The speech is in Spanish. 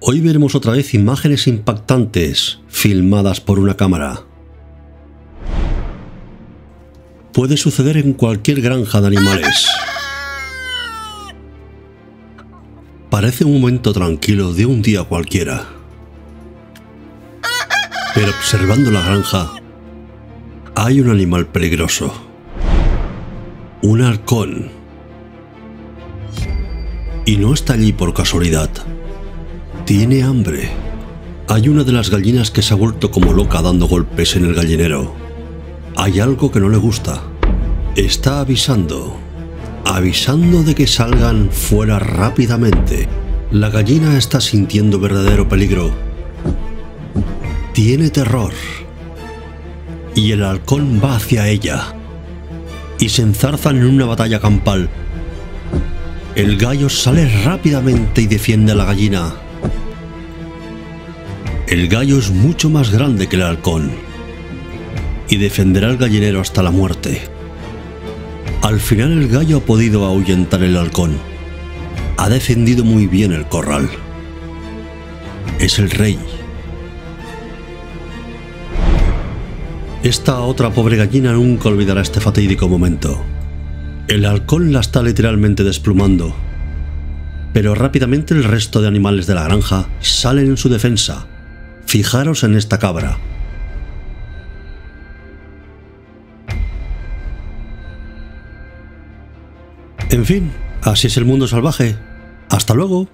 Hoy veremos otra vez imágenes impactantes filmadas por una cámara. Puede suceder en cualquier granja de animales. Parece un momento tranquilo de un día cualquiera. Pero observando la granja, hay un animal peligroso. Un halcón. Y no está allí por casualidad. Tiene hambre. Hay una de las gallinas que se ha vuelto como loca dando golpes en el gallinero. Hay algo que no le gusta. Está avisando. Avisando de que salgan fuera rápidamente. La gallina está sintiendo verdadero peligro. Tiene terror. Y el halcón va hacia ella. Y se enzarzan en una batalla campal. El gallo sale rápidamente y defiende a la gallina. El gallo es mucho más grande que el halcón y defenderá al gallinero hasta la muerte. Al final el gallo ha podido ahuyentar el halcón. Ha defendido muy bien el corral. Es el rey. Esta otra pobre gallina nunca olvidará este fatídico momento. El halcón la está literalmente desplumando. Pero rápidamente el resto de animales de la granja salen en su defensa Fijaros en esta cabra. En fin, así es el mundo salvaje. Hasta luego.